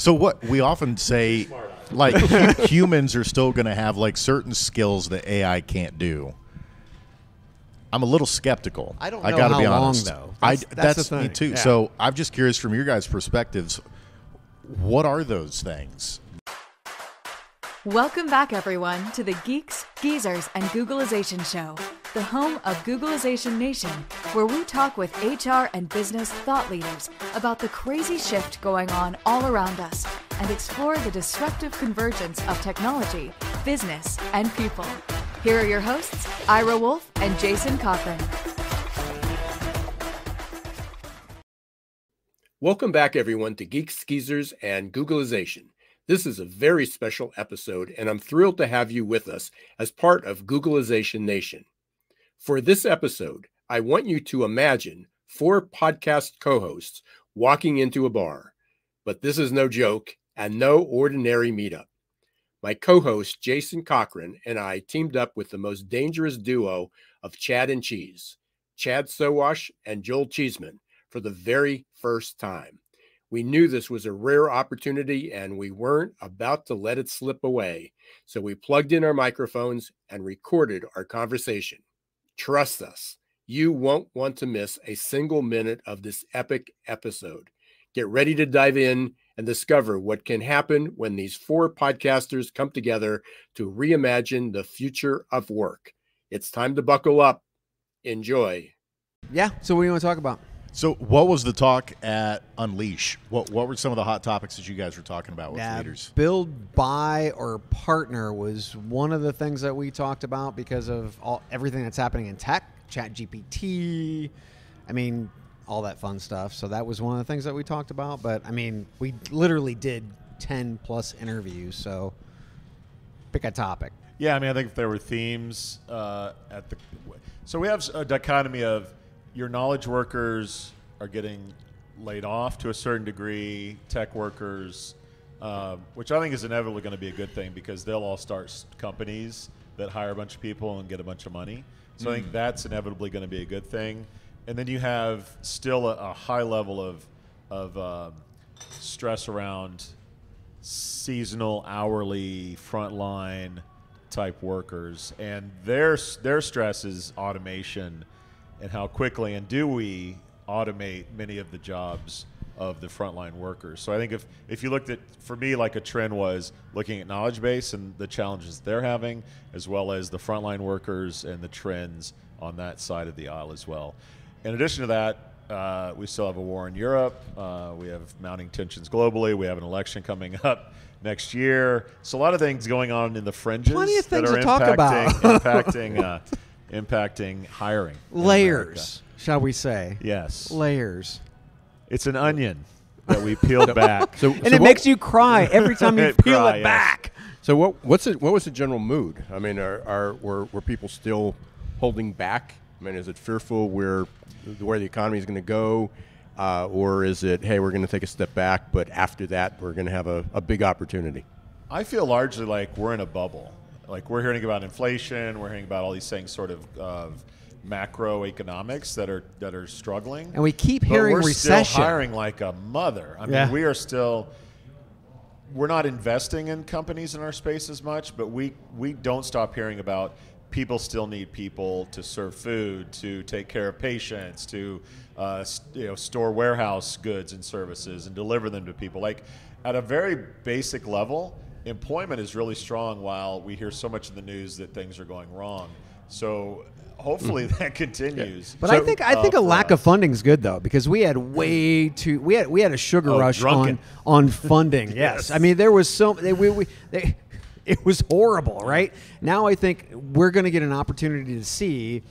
So what we often say, like humans are still going to have like certain skills that AI can't do. I'm a little skeptical. I don't I gotta how be long, honest. though. I, That's- that's the me too. Yeah. So I'm just curious from your guys' perspectives. What are those things? Welcome back, everyone, to the Geeks, Geezers, and Googleization Show, the home of Googleization Nation, where we talk with HR and business thought leaders about the crazy shift going on all around us and explore the disruptive convergence of technology, business, and people. Here are your hosts, Ira Wolfe and Jason Cochran. Welcome back, everyone, to Geeks Geezers, and Googleization. This is a very special episode, and I'm thrilled to have you with us as part of Googleization Nation. For this episode, I want you to imagine four podcast co hosts walking into a bar. But this is no joke and no ordinary meetup. My co host, Jason Cochran, and I teamed up with the most dangerous duo of Chad and Cheese, Chad Sowash and Joel Cheeseman, for the very first time. We knew this was a rare opportunity and we weren't about to let it slip away. So we plugged in our microphones and recorded our conversation. Trust us, you won't want to miss a single minute of this epic episode. Get ready to dive in and discover what can happen when these four podcasters come together to reimagine the future of work. It's time to buckle up. Enjoy. Yeah. So what do you want to talk about? So what was the talk at Unleash? What what were some of the hot topics that you guys were talking about with Yeah, leaders? build, buy, or partner was one of the things that we talked about because of all everything that's happening in tech, Chat GPT. I mean, all that fun stuff. So that was one of the things that we talked about. But I mean, we literally did ten plus interviews. So pick a topic. Yeah, I mean, I think if there were themes uh, at the, so we have a dichotomy of your knowledge workers are getting laid off to a certain degree, tech workers, uh, which I think is inevitably going to be a good thing because they'll all start companies that hire a bunch of people and get a bunch of money. So I think that's inevitably going to be a good thing. And then you have still a, a high level of of um, stress around seasonal, hourly, frontline type workers, and their their stress is automation and how quickly and do we automate many of the jobs of the frontline workers. So I think if if you looked at for me like a trend was looking at knowledge base and the challenges they're having, as well as the frontline workers and the trends on that side of the aisle as well. In addition to that, uh, we still have a war in Europe. Uh, we have mounting tensions globally. We have an election coming up next year. So a lot of things going on in the fringes Plenty of things that are to talk about. impacting impacting uh, impacting hiring. Layers, shall we say? Yes, Layers. it's an onion that we peeled back. So, And it makes you cry every time you peel Cry, it yes. back. So what? What's it? What was the general mood? I mean, are, are were, were people still holding back? I mean, is it fearful where where the economy is going to go, uh, or is it hey, we're going to take a step back, but after that, we're going to have a, a big opportunity? I feel largely like we're in a bubble. Like we're hearing about inflation, we're hearing about all these things, sort of of macroeconomics that are that are struggling. And we keep But hearing we're recession. Still hiring like a mother. I mean, Yeah. we are still. We're not investing in companies in our space as much, but we we don't stop hearing about people still need people to serve food, to take care of patients, to uh, you know store warehouse goods and services and deliver them to people. Like at a very basic level, employment is really strong. While we hear so much in the news that things are going wrong, so hopefully that continues. But I think I uh, think a lack us. of funding is good though because we had way too we had we had a sugar Oh, rush drunken. on on funding. yes. Yes. I mean there was so they, we, we they, it was horrible, right? Now I think we're going to get an opportunity to see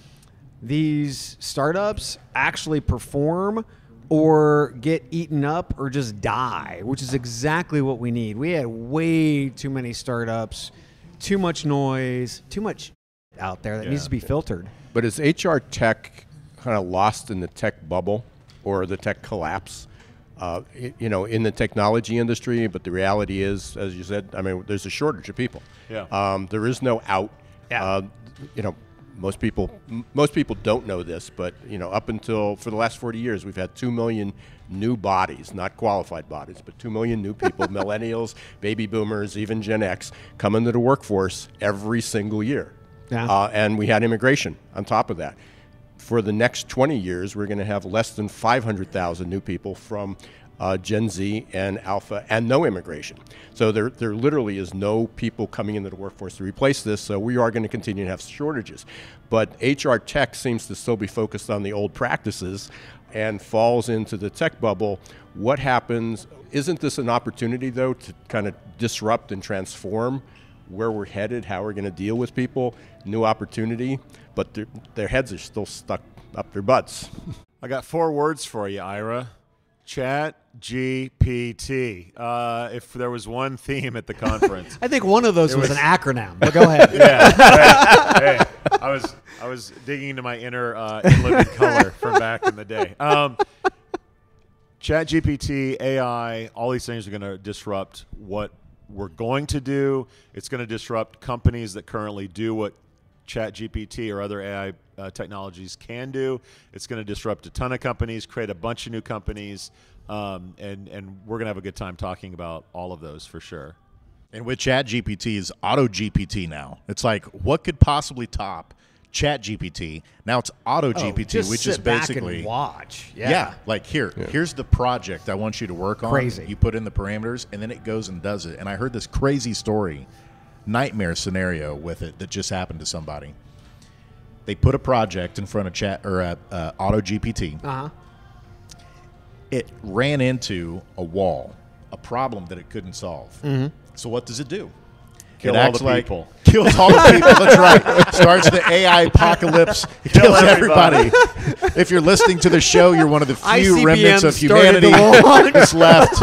these startups actually perform or get eaten up or just die, which is exactly what we need. We had way too many startups, too much noise, too much out there that needs to be filtered. But is HR tech kind of lost in the tech bubble or the tech collapse? Uh, you know, in the technology industry, but the reality is, as you said, I mean, there's a shortage of people. Yeah. Um, there is no out. Yeah. Uh, you know, most people m- most people don't know this, but you know, up until for the last 40 years, we've had two million new bodies, not qualified bodies, but two million new people, millennials, baby boomers, even Gen X, come into the workforce every single year. Yeah. Uh, and we had immigration on top of that. For the next 20 years, we're going to have less than 500,000 new people from uh, Gen Z and Alpha, and no immigration. So there, there literally is no people coming into the workforce to replace this. So we are going to continue to have shortages. But HR tech seems to still be focused on the old practices and falls into the tech bubble. What happens? Isn't this an opportunity, though, to kind of disrupt and transform where we're headed, how we're going to deal with people? New opportunity, but their, their heads are still stuck up their butts. I got four words for you, Ira. Chat GPT. Uh, if there was one theme at the conference, I think one of those was, was- an acronym. But go ahead. yeah, hey, hey, I was I was digging into my inner uh, in living color from back in the day. Um, Chat GPT, AI, all these things are going to disrupt what we're going to do. It's going to disrupt companies that currently do what Chat GPT or other AI uh, technologies can do. It's going to disrupt a ton of companies, create a bunch of new companies, um, and and we're going to have a good time talking about all of those for sure. And with Chat GPT is Auto GPT now. It's like what could possibly top Chat GPT? Now it's Auto Oh, GPT, just which sit is back basically and watch. Yeah. Yeah. like here, here's the project I want you to work on. Crazy. You put in the parameters, and then it goes and does it. And I heard this crazy story, nightmare scenario with it that just happened to somebody. They put a project in front of Chat or uh, uh, Auto GPT. Uh huh. It ran into a wall, a problem that it couldn't solve. Mm-hmm. So what does it do? Kill it all acts the like- people. kills all the people. That's right. Starts the AI apocalypse. It Kill kills everybody. everybody. if you're listening to the show, you're one of the few ICBM remnants of humanity the that's left.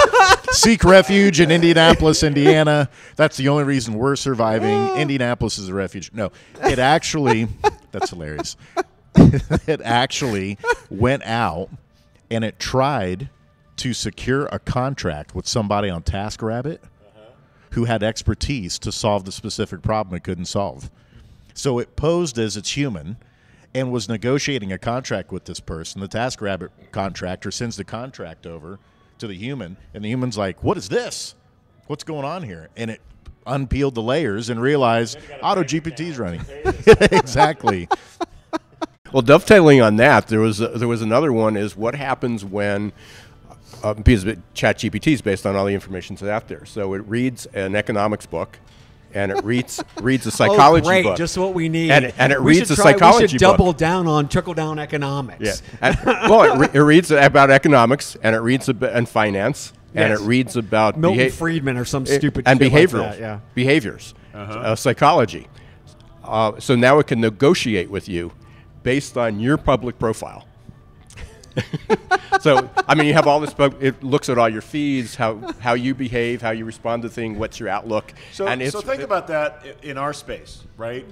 Seek refuge in Indianapolis, Indiana. That's the only reason we're surviving. Oh. Indianapolis is a refuge. No, it actually. That's hilarious. it actually went out and it tried to secure a contract with somebody on TaskRabbit uh-huh. who had expertise to solve the specific problem it couldn't solve. So it posed as it's human and was negotiating a contract with this person. The TaskRabbit contractor sends the contract over to the human, and the human's like, What is this? What's going on here? And it unpeeled the layers and realized Auto GPT's running. exactly. Well, dovetailing on that, there was there was another one. Is what happens when uh, because ChatGPT is based on all the information that's out there. So it reads an economics book, and it reads reads a psychology oh, great, book. Just what we need. And- and it We reads should a try- psychology We should book. double down on trickle down economics. yeah. And, well, it, re- it reads about economics, and it reads about and finance, and it reads about Milton beha- Friedman or some it- stupid and shit like behavioral that, yeah. behaviors, uh, psychology. Uh, so now it can negotiate with you based on your public profile. so I mean, you have all this. It looks at all your feeds, how how you behave, how you respond to things, what's your outlook, So, and so think about that in our space, right?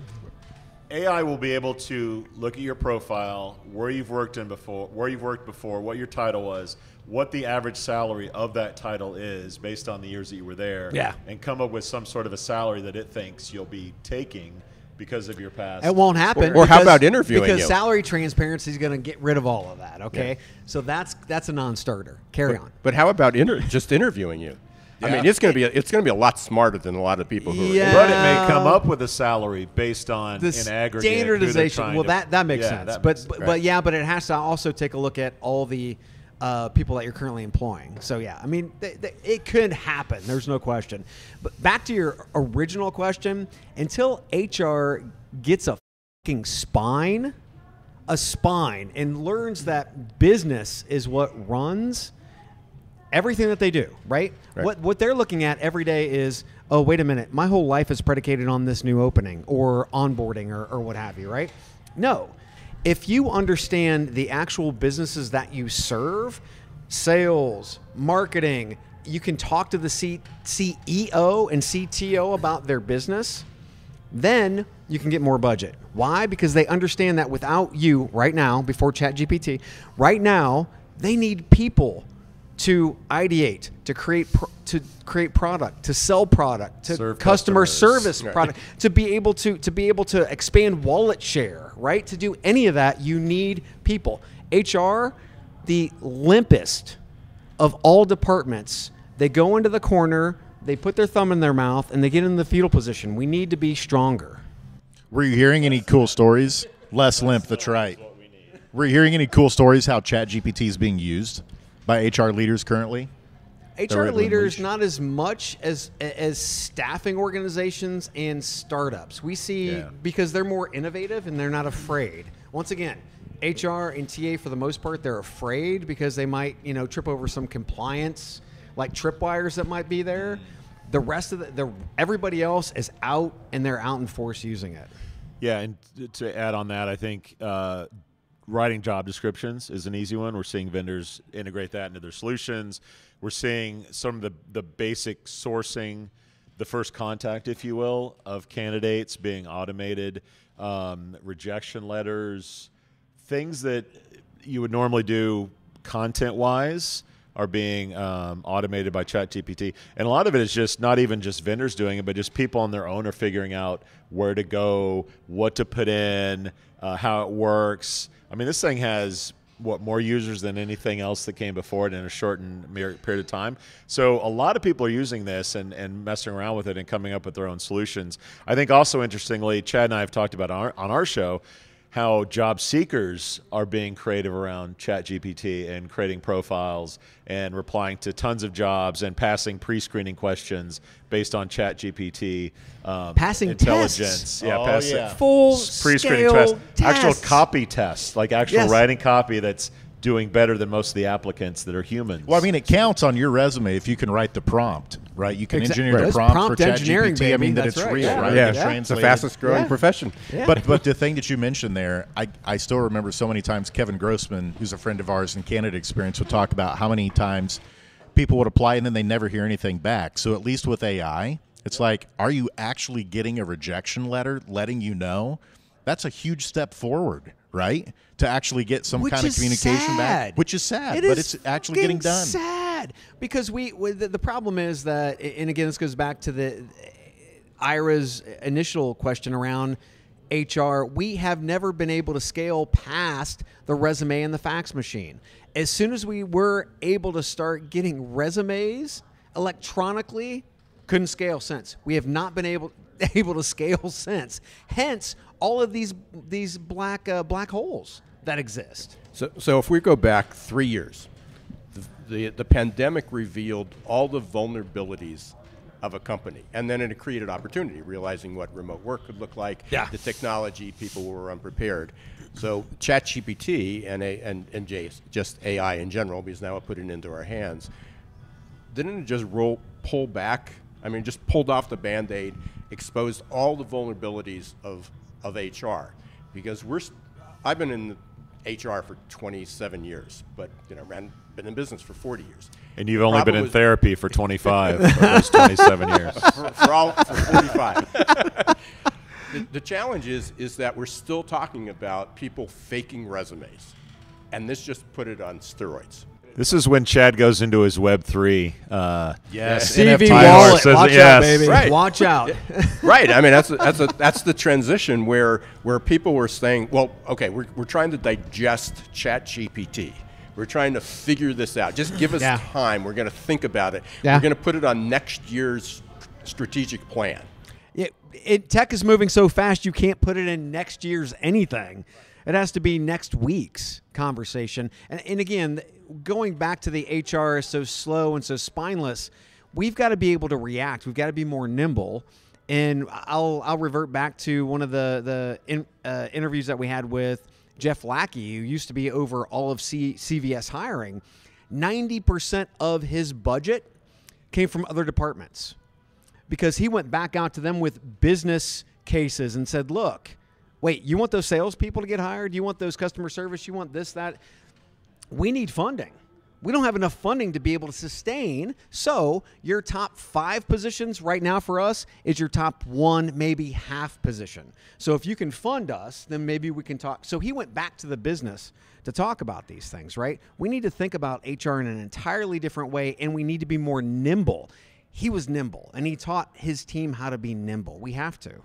AI will be able to look at your profile, where you've worked in before, where you've worked before, what your title was, what the average salary of that title is based on the years that you were there, Yeah. and come up with some sort of a salary that it thinks you'll be taking because of your past. It won't happen. Or- or how about interviewing Because you? salary transparency is going to get rid of all of that. Okay, so that's that's a non-starter. Carry on. But how about inter- just interviewing you? I mean, it's going to be it's going to be a lot smarter than a lot of people who. Yeah. Are, But it may come up with a salary based on the in aggregate standardization. Well, to- that that makes Yeah, sense. that but makes but, sense. but yeah, but it has to also take a look at all the uh, people that you're currently employing. So yeah, I mean, it could happen. There's no question. But back to your original question, until HR gets a fucking spine, a spine, and learns that business is what runs everything that they do, right? Right. What what they're looking at every day is, oh, wait a minute, my whole life is predicated on this new opening or onboarding or, or what have you, right? No. If you understand the actual businesses that you serve, sales, marketing, you can talk to the C- CEO and CTO about their business then you can get more budget. Why? Because they understand that without you right now, before ChatGPT, right now, they need people to ideate, to create pro- to create product, to sell product, to Serve customer customers. service Right. product, to be able to to be able to expand wallet share, right? To do any of that, you need people. HR, the limpest of all departments, they go into the corner, they put their thumb in their mouth, and they get in the fetal position. We need to be stronger. Were you hearing any cool stories? Less limp, that's right. Were you hearing any cool stories how ChatGPT is being used by HR leaders currently? HR leaders not as much as as staffing organizations and startups. We see Yeah. because they're more innovative and they're not afraid. Once again, HR and TA for the most part they're afraid because they might you know trip over some compliance like tripwires that might be there. The rest of the, the everybody else is out and they're out in force using it. Yeah, and to add on that, I think uh, writing job descriptions is an easy one. We're seeing vendors integrate that into their solutions. We're seeing some of the, the basic sourcing, the first contact, if you will, of candidates being automated, um, rejection letters, things that you would normally do content wise are being um, automated by ChatGPT, and a lot of it is just not even just vendors doing it, but just people on their own are figuring out where to go, what to put in, uh, how it works. I mean, this thing has what more users than anything else that came before it in a shortened period of time. So a lot of people are using this and, and messing around with it and coming up with their own solutions. I think also interestingly, Chad and I have talked about on our, on our show how job seekers are being creative around ChatGPT and creating profiles and replying to tons of jobs and passing pre-screening questions based on ChatGPT. Um, Passing intelligence, tests. yeah, Oh, passing yeah. Full pre-screening scale tests, actual copy tests, like actual Yes. writing copy that's doing better than most of the applicants that are humans. Well, I mean, it counts on your resume if you can write the prompt, right? You can Exa- engineer right. the That's prompt, prompt for engineering, ChatGPT. I mean, baby. that it's right. real, Yeah. right? Yeah, You can it's the fastest growing Yeah. profession. Yeah. But but the thing that you mentioned there, I, I still remember so many times Kevin Grossman, who's a friend of ours in Candidate Experience, would talk about how many times people would apply and then they never hear anything back. So at least with AI, it's like, are you actually getting a rejection letter letting you know? That's a huge step forward, right? To actually get some Which kind of communication sad. back, which is sad, It but is it's actually getting done. Sad because we we- the, the problem is that, and again, this goes back to the Ira's initial question around HR. We have never been able to scale past the resume and the fax machine. As soon as we were able to start getting resumes electronically, couldn't scale since. We have not been able able to scale since. Hence, all of these these black uh, black holes that exist. So, so if we go back three years, the, the, pandemic revealed all the vulnerabilities of a company, and then it created opportunity, realizing what remote work could look like, Yeah. the technology, people were unprepared. So ChatGPT and, a, and, and just AI in general, because now it put it into our hands, didn't it just roll pull back? I mean, just pulled off the band-aid, exposed all the vulnerabilities of of HR, because we're. I've been in HR for 27 years, but you know, ran been in business for 40 years. and you've only been in therapy for 25 of those 27 years. for, for all for 45. the, the challenge is is that we're still talking about people faking resumes, and this just put it on steroids. This is when Chad goes into his Web three. Uh, Yes, CV NFT. Wallet, says it, watch out, baby. Right. Watch out. right. I mean, that's a, that's a, that's the transition where where people were saying, well, okay, we're, we're trying to digest Chat GPT. We're trying to figure this out. Just give us Yeah. time. We're going to think about it. Yeah. We're going to put it on next year's strategic plan. It, it, tech is moving so fast, you can't put it in next year's anything. It has to be next week's conversation. And, and again, going back to the HR is so slow and so spineless, we've got to be able to react. We've got to be more nimble. And I'll I'll revert back to one of the the in, uh, interviews that we had with Jeff Lackey, who used to be over all of C, CVS hiring. Ninety percent of his budget came from other departments because he went back out to them with business cases and said, "Look, wait, you want those salespeople to get hired? You want those customer service? You want this, that? We need funding. we don't have enough funding to be able to sustain. So your top five positions right now for us is your top one, maybe half position. So if you can fund us, then maybe we can talk. So he went back to the business to talk about these things, right? We need to think about HR in an entirely different way, and we need to be more nimble. He was nimble, and he taught his team how to be nimble. We have to.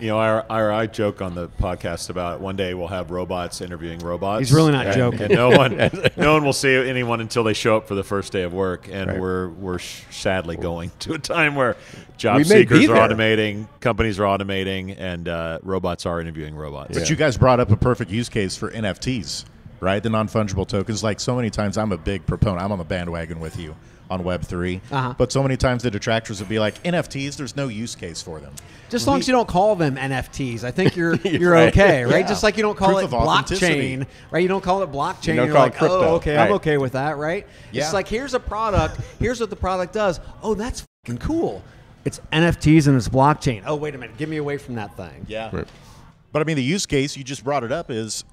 You know, I, I, I joke on the podcast about one day we'll have robots interviewing robots. He's really not and, joking. And no one, no one will see anyone until they show up for the first day of work. And Right. we're we're sadly going to a time where job We seekers are there. automating, companies are automating, and uh, robots are interviewing robots. But you guys brought up a perfect use case for NFTs, right? The non fungible tokens. Like so many times, I'm a big proponent. I'm on the bandwagon with you on Web 3 Uh-huh. But so many times the detractors would be like, NFTs, there's no use case for them. Just as long as you don't call them NFTs, I think you're you're Right. okay, right? Yeah. Just like you don't call Proof it blockchain, right? You don't call it blockchain. don't are call it like, crypto. oh, okay, I'm okay with that, right? Yeah. It's like here's a product. Here's what the product does. Oh, that's fucking cool. It's NFTs and it's blockchain. Oh, wait a minute, get me away from that thing. Yeah. Right. But I mean, the use case, you just brought it up, is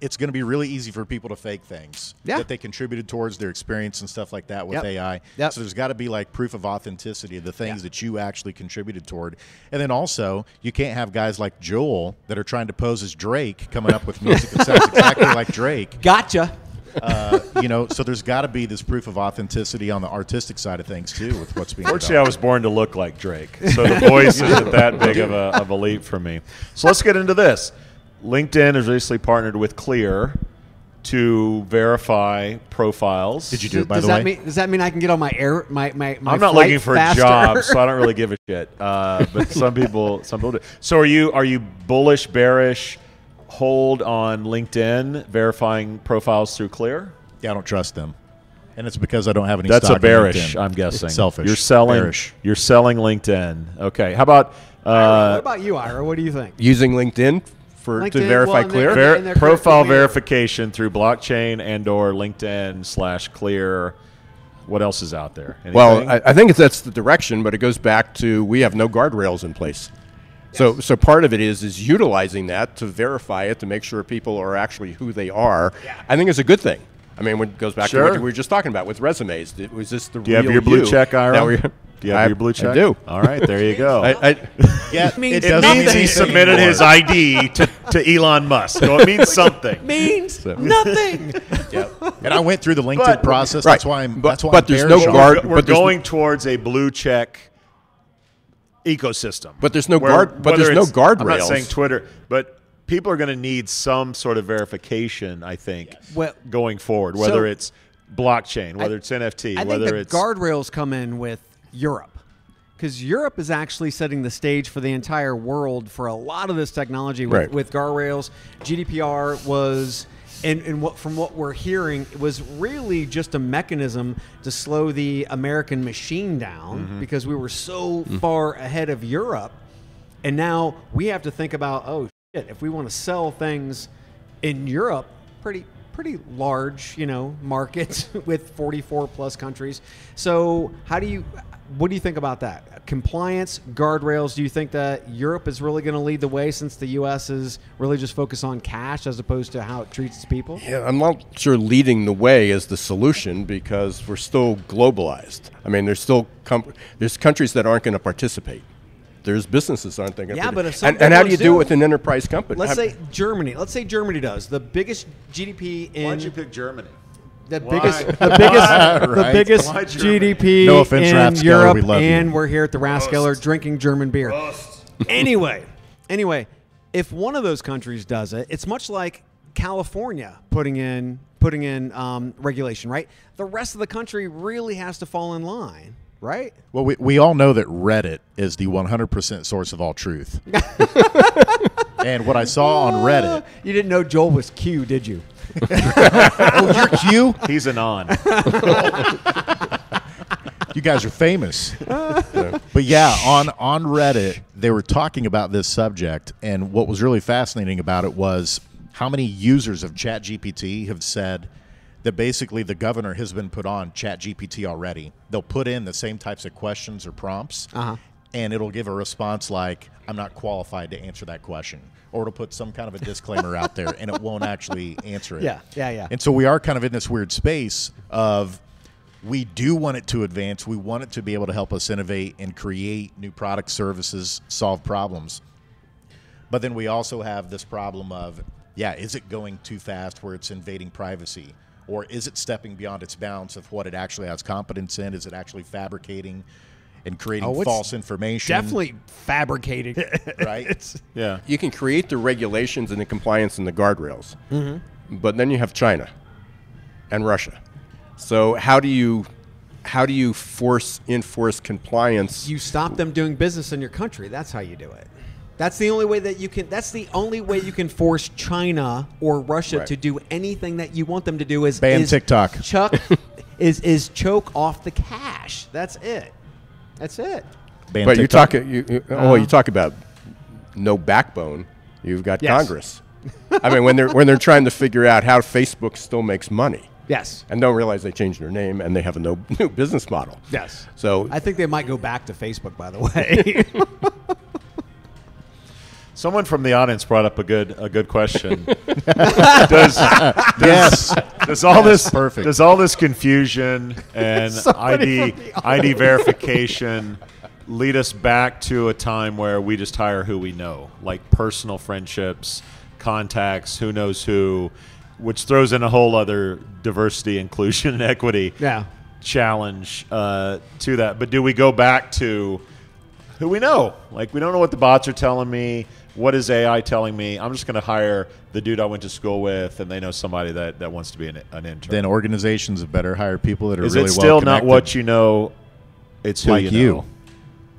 it's going to be really easy for people to fake things Yeah. that they contributed towards their experience and stuff like that with Yep. AI. Yep. So there's got to be like proof of authenticity of the things that you actually contributed toward. And then also, you can't have guys like Joel that are trying to pose as Drake coming up with music that sounds exactly like Drake. Gotcha. Uh, you know, so there's got to be this proof of authenticity on the artistic side of things too, with what's being. Fortunately, I was born to look like Drake, so the voice isn't that big of a, of a leap for me. So let's get into this. LinkedIn has recently partnered with Clear to verify profiles. Did you do it by does the that way? mean does that mean I can get on my air my my, my I'm not looking for faster? a job, so I don't really give a shit. Uh, but some people, some people do. So are you? Are you bullish, bearish? Hold on LinkedIn verifying profiles through Clear. Yeah, I don't trust them, and it's because I don't have any. That's stock a bearish. LinkedIn. I'm guessing. It's selfish. You're selling. Bearish. You're selling LinkedIn. Okay. How about Ira, uh, what about you, Ira? What do you think? Using LinkedIn for to verify well, clear. they're- ver- and they're profile verification through blockchain and or LinkedIn slash Clear? What else is out there? Well, I, I think that's the direction, but it goes back to we have no guardrails in place. So, so part of it is is utilizing that to verify it to make sure people are actually who they are. I think it's a good thing. I mean, when it goes back to what we were just talking about with resumes. It was this the do you have your blue you? check, Ira? Now do you have I- your blue check? I do. All right, there you go. I, I, Yeah, means it it doesn't means mean he submitted anymore. his ID to, to Elon Musk. So it means something. Means So- nothing. Yeah. And I went through the LinkedIn But- process. Right. That's why I'm. But- that's why but I'm there's no on guard- We're but there's going towards a blue check ecosystem. But there's no guard- but there's no it's- I'm not saying Twitter, but people are going to need some sort of verification. I think Well- going forward, whether So- it's blockchain, whether it's NFT, I whether the it's guardrails come in with Europe. Because Europe is actually setting the stage for the entire world for a lot of this technology with, Right. with guardrails. GDPR was, and, and what from what we're hearing, it was really just a mechanism to slow the American machine down Mm-hmm. because we were so Mm. far ahead of Europe. And now we have to think about, oh shit, if we want to sell things in Europe, pretty pretty large, you know, market with 44 plus countries. So, how do you what do you think about that? Compliance, guardrails, do you think that Europe is really going to lead the way since the US is really just focused on cash as opposed to how it treats its people? Yeah, I'm not sure leading the way is the solution because we're still globalized. I mean, there's still there's countries that aren't going to participate. There's businesses aren't going to. Yeah, but if some and, and how do you do do- it with an enterprise company? Let's How- say Germany. Let's say Germany does. The biggest GDP in Why'd you pick Germany? the Why? biggest, the biggest, the biggest Why GDP No offense, in Rathskeller, Europe, we love you. and we're here at the Rathskeller drinking German beer. anyway, anyway, if one of those countries does it, it's much like California putting in putting in um, regulation, right? The rest of the country really has to fall in line, right? Well, we, we all know that Reddit is the 100% source of all truth. and what I saw on Reddit, You didn't know Joel was Q, did you? oh, you're Q? He's an on. You guys are famous. but yeah, on on Reddit, they were talking about this subject, and what was really fascinating about it was how many users of ChatGPT have said that basically the governor has been put on ChatGPT already. They'll put in the same types of questions or prompts, Uh-huh. and it'll give a response like, "I'm not qualified to answer that question," or it'll put some kind of a disclaimer out there, and it won't actually answer it. Yeah, yeah, yeah. And so we are kind of in this weird space of we do want it to advance. We want it to be able to help us innovate and create new products, services, solve problems. But then we also have this problem of, yeah, is it going too fast where it's invading privacy? Or is it stepping beyond its bounds of what it actually has competence in? Is it actually fabricating and creating Oh, false information? Definitely fabricating. Right? It's- Yeah. You can create the regulations and the compliance and the guardrails, Mm-hmm. but then you have China and Russia. So how do you how do you force enforce compliance? you stop them doing business in your country. That's how you do it. That's the only way that you can. That's the only way you can force China or Russia Right. to do anything that you want them to do. Is Ban is TikTok. Chuck is is choke off the cash. That's it. That's it. Ban but you're talking. You, you, oh, you uh-huh. talk about no backbone. You've got Yes. Congress. I mean, when they're when they're trying to figure out how Facebook still makes money, Yes. and don't realize they changed their name and they have a no, new business model. Yes. So I think they might go back to Facebook. By the way. Someone from the audience brought up a good a good question. does, yes. does all this perfect. does all this confusion and ID ID verification lead us back to a time where we just hire who we know, like personal friendships, contacts, who knows who, which throws in a whole other diversity, inclusion, and equity yeah. challenge uh, to that. But do we go back to who we know? Like we don't know what the bots are telling me. What is AI telling me? I'm just going to hire the dude I went to school with, and they know somebody that, that wants to be an, an intern. Then organizations have better hire people that are is really it still well not what you know? It's who like you, you, know.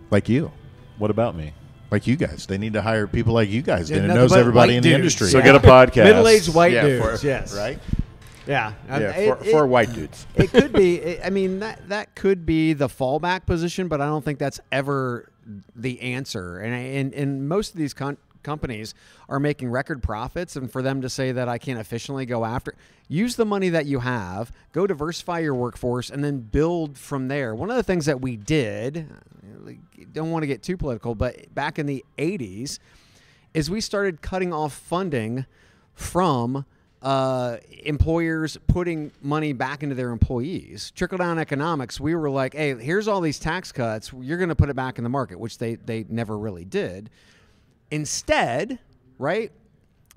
like you, What about me? like you guys. They need to hire people like you guys. Yeah, and it knows everybody white in the dudes. industry. So get a podcast. Middle-aged white Yeah, dudes. for- yes. right. Yeah. Yeah, it- for, it- for white dudes. it could be. I mean, that that could be the fallback position, but I don't think that's ever the answer. And and and most of these con- companies are making record profits, and for them to say that I can't efficiently go after, use the money that you have, go diversify your workforce, and then build from there. One of the things that we did, don't want to get too political, but back in the '80s, is we started cutting off funding from uh, employers putting money back into their employees. Trickle down economics. We were like, hey, here's all these tax cuts. You're going to put it back in the market, which they they never really did. Instead, right?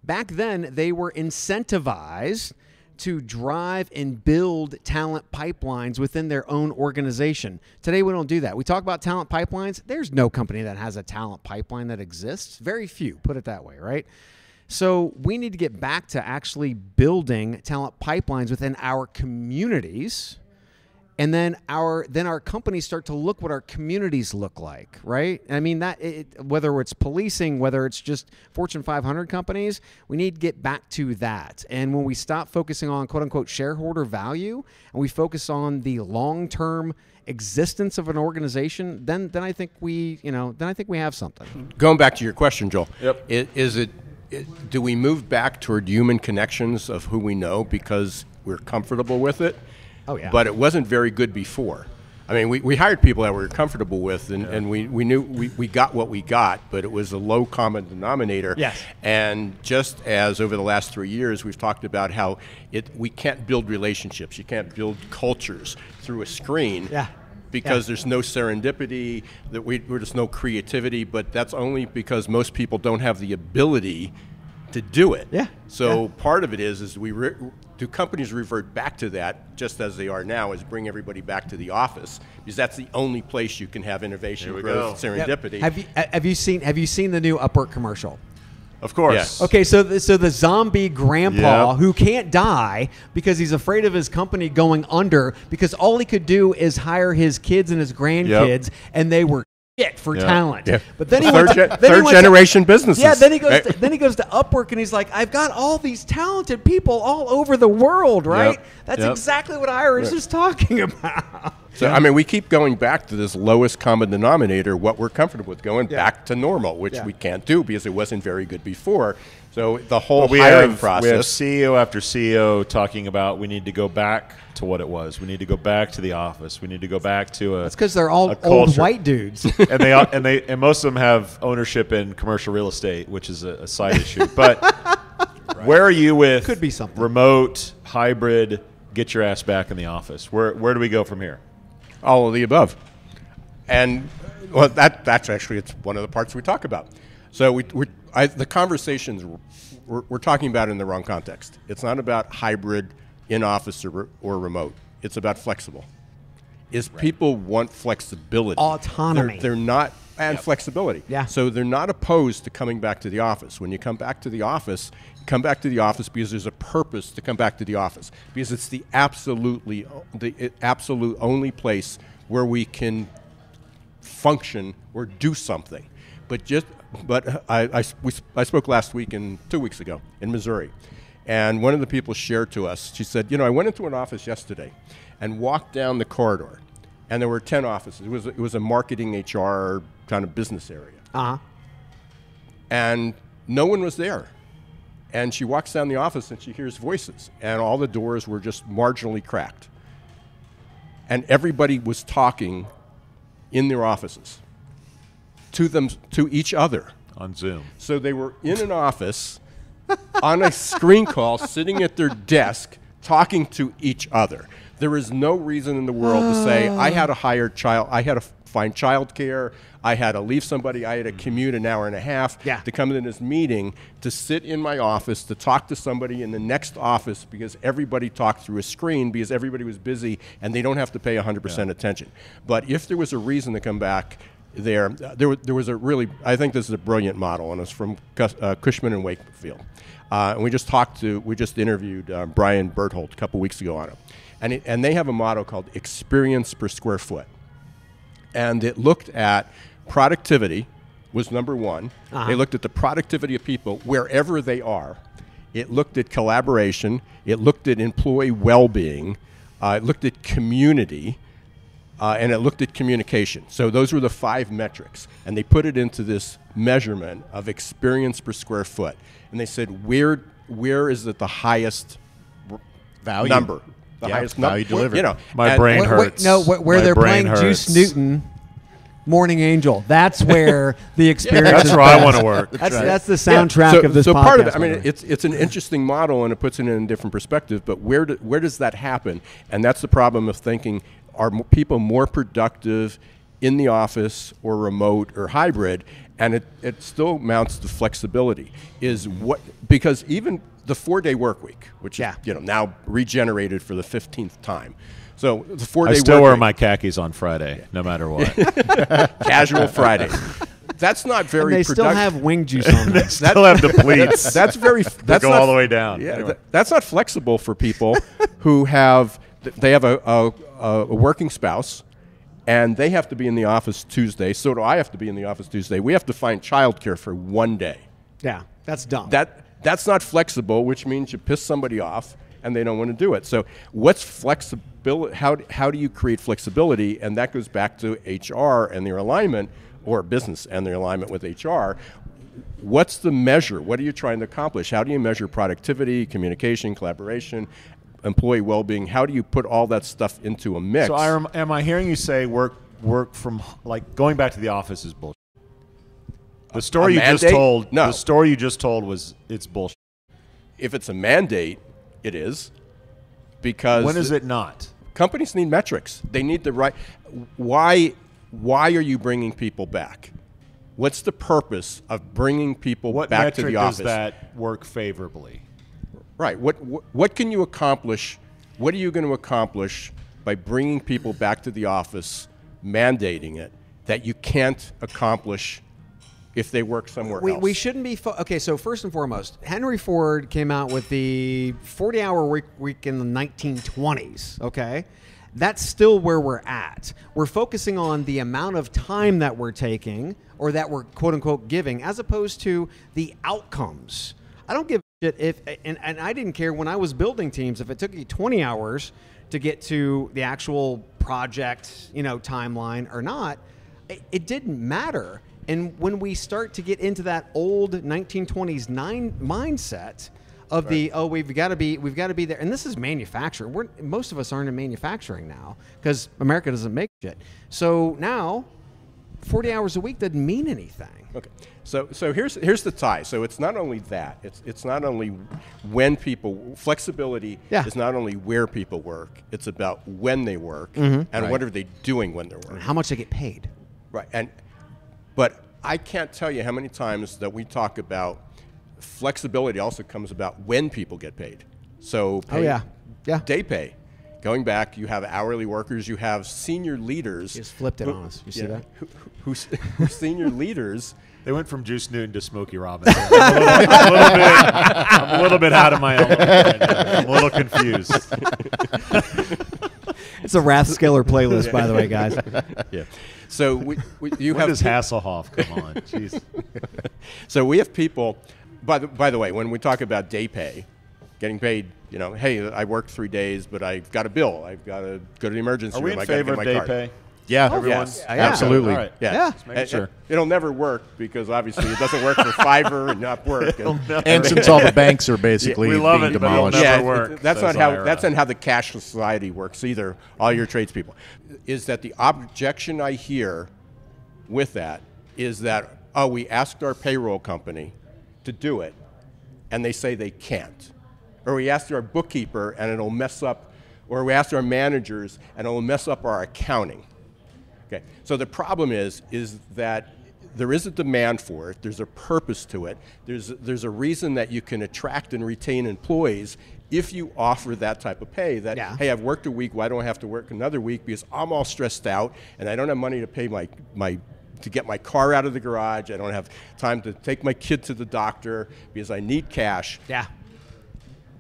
Back then, they were incentivized to drive and build talent pipelines within their own organization. Today, we don't do that. We talk about talent pipelines. There's no company that has a talent pipeline that exists. Very few, put it that way, right? So we need to get back to actually building talent pipelines within our communities and then our then our companies start to look what our communities look like right i mean that it, whether it's policing whether it's just fortune 500 companies we need to get back to that and when we stop focusing on quote unquote shareholder value and we focus on the long-term existence of an organization then then i think we you know then i think we have something Going back to your question, Joel. Yep. i- Is it, it? Do we move back toward human connections of who we know because we're comfortable with it? Oh, yeah. But it wasn't very good before. I mean, we, we hired people that we were comfortable with, and, and we, we knew we, we got what we got, but it was a low common denominator. Yes. And just as over the last three years, we've talked about how it we can't build relationships, you can't build cultures through a screen Yeah. because Yeah. there's no serendipity, that we, there's no creativity, but that's only because most people don't have the ability to do it. Yeah, So yeah. part of it is, is we re, do companies revert back to that just as they are now, is bring everybody back to the office because that's the only place you can have innovation, Here we growth, go. serendipity. have you have you seen have you seen the new upwork commercial Of course. Yes. Okay, so the, so the zombie grandpa Yep. who can't die because he's afraid of his company going under because all he could do is hire his kids and his grandkids and they were shit for Yeah. talent. Yeah. But then he Third went to, gen- then he third went to- generation businesses. Yeah, then he goes Right. to, then he goes to Upwork and he's like, I've got all these talented people all over the world, right? Yep. That's Yep. exactly what Ira's is talking about. So I mean, we keep going back to this lowest common denominator, what we're comfortable with, going back to normal, which we can't do because it wasn't very good before. So the whole we hiring have, process. We have CEO after CEO talking about we need to go back to what it was. We need to go back to the office. We need to go back to a. That's because they're all a old white dudes. and they all- and they and most of them have ownership in commercial real estate, which is a, a side issue. But where are you with Could be something. remote, hybrid? Get your ass back in the office. Where where do we go from here? all of the above. And well, that that's actually it's one of the parts we talk about. So we we I, the conversations we're, we're talking about in the wrong context. It's not about hybrid, in office or, or remote. It's about flexible. Is people want flexibility, Autonomy. They're, they're not and flexibility. Yeah. So they're not opposed to coming back to the office. When you come back to the office, come back to the office because there's a purpose to come back to the office because it's the absolutely the absolute only place where we can function or do something. But just but I, I, we, I spoke last week and two weeks ago in Missouri, and one of the people shared to us. She said, "You know, I went into an office yesterday, and walked down the corridor, and there were ten offices. It was it was a marketing HR kind of business area, uh huh. and no one was there." And she walks down the office and she hears voices, and all the doors were just marginally cracked. And everybody was talking in their offices to them to each other. On Zoom. So they were in an office on a screen call, sitting at their desk, talking to each other. There is no reason in the world to say, I had to hire child, I had to find childcare, I had to leave somebody, I had to commute an hour and a half Yeah. to come to this meeting, to sit in my office, to talk to somebody in the next office because everybody talked through a screen because everybody was busy and they don't have to pay 100% attention. But if there was a reason to come back, there, uh, there, wa- there was a really, I think this is a brilliant model, and it's from uh, Cushman and Wakefield. Uh, and we just talked to, we just interviewed uh, Brian Berthold a couple weeks ago on it. And, it, and they have a model called experience per square foot. And it looked at productivity was number one. They looked at the productivity of people wherever they are. It looked at collaboration. It looked at employee well-being. Uh, it looked at community uh, and it looked at communication. So those were the five metrics, and they put it into this measurement of experience per square foot. And they said, where where is it the highest r- Value. number? The Yeah, highest value number. delivered. You know, My and- brain Wait, wait, hurts. no, wh- where My they're brain playing Juice. Newton, Morning Angel. That's where the experience. That's is where I want to work. That's right. that's the Yeah, soundtrack so, of this so podcast. part of it, I mean, it's it's an interesting model and it puts it in a different perspective. But where do, where does that happen? And that's the problem of thinking: Are people more productive in the office or remote or hybrid? And it, it still mounts to flexibility. Is what because even the four day work week, which Yeah. is you know now regenerated for the fifteenth time. So the four day. I still work wear week- my khakis on Friday, no matter what. casual Friday. That's not very. and they still have wing juice on them. still have the pleats. That's very. That's go not- all the way down. Yeah, Anyway. th- that's not flexible for people who have they have a, a, a working spouse, and they have to be in the office Tuesday. So do I have to be in the office Tuesday. We have to find childcare for one day. yeah, that's dumb. That that's not flexible, which means you piss somebody off and they don't want to do it. So what's flexibility? How how do you create flexibility? And that goes back to HR and their alignment, or business and their alignment with HR. What's the measure? What are you trying to accomplish? How do you measure productivity, communication, collaboration, employee well-being? How do you put all that stuff into a mix? So I am I hearing you say work work from like going back to the office is bullshit? The story you just told. No. The story you just told was it's bullshit. if it's a mandate, it is because When is it not? companies need metrics. They need the right. Why? Why are you bringing people back? What's the purpose of bringing people What back to metric the does that work favorably? Right. What, what what can you accomplish? What are you going to accomplish by bringing people back to the office, mandating it that you can't accomplish if they work somewhere we, else? we shouldn't be fo- okay. So first and foremost, Henry Ford came out with the 40-hour week, week in the 1920s. Okay, that's still where we're at. We're focusing on the amount of time that we're taking or that we're quote unquote giving, as opposed to the outcomes. I don't give if, and, and I didn't care when I was building teams if it took you 20 hours to get to the actual project, you know, timeline or not. It, it didn't matter And when we start to get into that old 1920s nine mindset of the oh we've got to be we've got to be there, and this is manufacturing. We're most of us aren't in manufacturing now because America doesn't make shit. So now, 40 hours a week doesn't mean anything. Okay. So, so here's here's the tie. So it's not only that. It's it's not only when people flexibility Yeah. is not only where people work. It's about when they work mm-hmm. and what are they doing when they're working. How much they get paid? Right. And but I can't tell you how many times that we talk about flexibility also comes about when people get paid. So Oh yeah, yeah. day pay. Going back, you have hourly workers, you have senior leaders. He just flipped it who- on us. You see that? Who, who, who senior leaders They went from Juice Newton to Smokey Robinson. I'm a little, a little bit, I'm a little bit out of my element. Right. I'm a little confused. It's a Rathskeller playlist, by the way, guys. yeah. So we, we, you When have does pe- Hasselhoff come on? Jeez. so we have people. By the by the way, when we talk about day pay, getting paid, you know, hey, I worked three days, but I've got a bill. I've got to go to the emergency Are we room. in I gotta favor get of my day card. pay? Yeah, oh, Everyone? Yes. Yeah. absolutely. All right. Yeah. Yeah. Just sure. It'll never work because obviously it doesn't work for Fiverr and not work. And, And since all the banks are basically We love being it, but it'll demolished, never yeah, work, it- that's not how IRA. that's not how the cash society works either. All your tradespeople is that the objection I hear with that is that oh, we asked our payroll company to do it, and they say they can't, or we ask our bookkeeper and it'll mess up, or we ask our managers and it'll mess up our accounting. Okay, so the problem is, is that there is a demand for it. There's a purpose to it. There's there's a reason that you can attract and retain employees if you offer that type of pay. That Yeah. hey, I've worked a week. Why don't I have to work another week because I'm all stressed out and I don't have money to pay my my to get my car out of the garage. I don't have time to take my kid to the doctor because I need cash Yeah.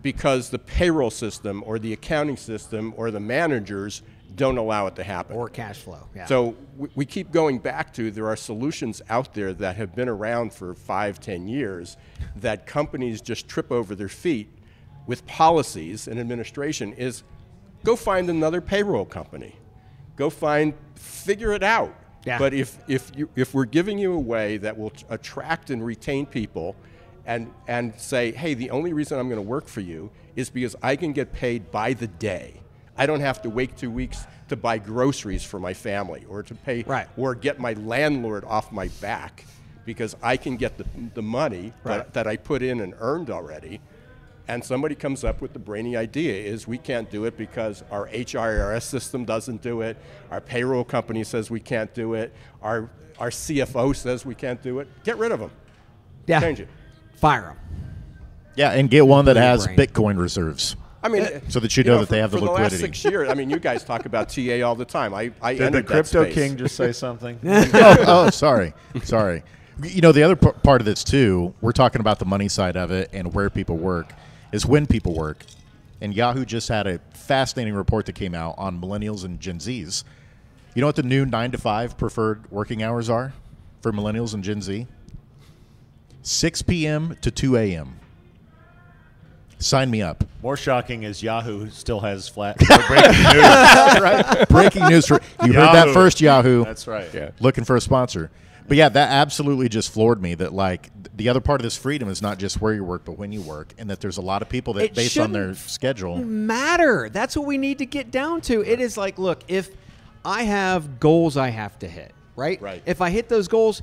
Because the payroll system or the accounting system or the managers don't allow it to happen. Or cash flow. Yeah. So we, we keep going back to there are solutions out there that have been around for five, ten years that companies just trip over their feet with policies and administration is go find another payroll company. Go find, figure it out. Yeah. But if, if, you, if we're giving you a way that will t- attract and retain people and, and say, hey, the only reason I'm going to work for you is because I can get paid by the day. I don't have to wait two weeks to buy groceries for my family or to pay Right. or get my landlord off my back because I can get the, the money Right. that, that I put in and earned already. And somebody comes up with the brainy idea is we can't do it because our HRIS system doesn't do it, our payroll company says we can't do it, our, our CFO says we can't do it. Get rid of them. yeah. Change it. Fire them. yeah, and get one that has brain. Bitcoin reserves. I mean, eh, So that you know that they have for the the last liquidity. six years. I mean, you guys talk about TA all the time. I, I Did the entered that crypto space. king just say something? oh, oh, sorry, sorry. You know, the other p- part of this too, we're talking about the money side of it and where people work, is when people work. And Yahoo just had a fascinating report that came out on millennials and Gen Zs. You know what the new nine to five preferred working hours are for millennials and Gen Z? 6 p.m. to 2 a.m. Sign me up. More shocking is Yahoo still has flat breaking news. right. Breaking news for you heard that first, Yahoo. That's right. Yeah. looking for a sponsor. But yeah, that absolutely just floored me. That like the other part of this freedom is not just where you work, but when you work, and that there's a lot of people that It based on their shouldn't schedule. matter. That's what we need to get down to. It is like, look, if I have goals I have to hit, right? Right. If I hit those goals,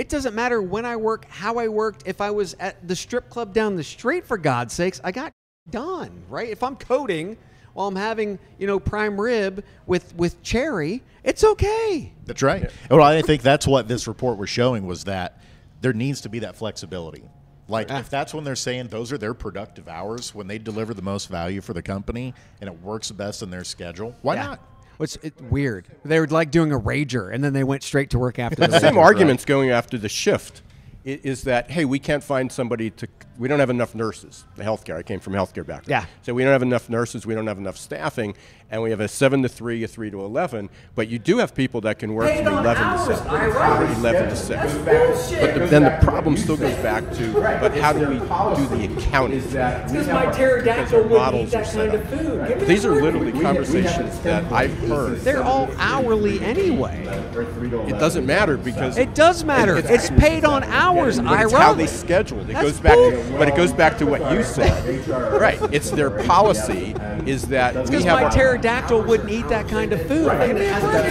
it doesn't matter when I work, how I worked. If I was at the strip club down the street, for God's sakes, I got done, right? If I'm coding while I'm having, you know, prime rib with with cherry, it's okay. That's right. Well, I think that's what this report was showing was that there needs to be that flexibility. Like Yeah. if that's when they're saying those are their productive hours when they deliver the most value for the company and it works best in their schedule, why Yeah. not? It's it, weird. They were like doing a rager, and then they went straight to work after the same rager. arguments going after the shift is that hey we can't find somebody to we don't have enough nurses. The healthcare. I came from healthcare background. Yeah. So we don't have enough nurses. We don't have enough staffing, and we have a seven to three, a three to eleven. But you do have people that can work from eleven to seven, or eleven to six. But the, then the problem still goes back to, but how do we do the accounting? Because my pterodactyl Because our eat that kind of food. Give me These are word. literally conversations that I've heard. They're all hourly anyway. It doesn't matter because It does matter. It's paid on hours, But it's how they schedule it. It That's goes back, to, bull- but it goes back to what you said. right. It's their policy is that we Because have my pterodactyl wouldn't eat that kind of food.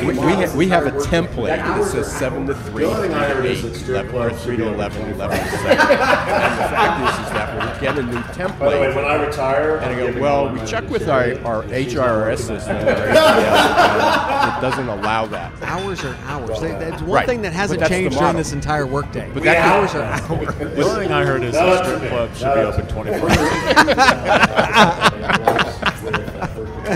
we, we, ha- we have a template that says seven to three, three to eight, 11, or three to 11, 11 to seven. and the fact is, is that when we get a new template, By the way, when I retire, and I go, well, we check with our, our HRS system, our ACS, and it doesn't allow that. Hours are hours. They- That's one Right. thing that hasn't But that's the changed during model. this entire workday. But that hours are hours. The only thing I heard is the strip club should be open 24 hours.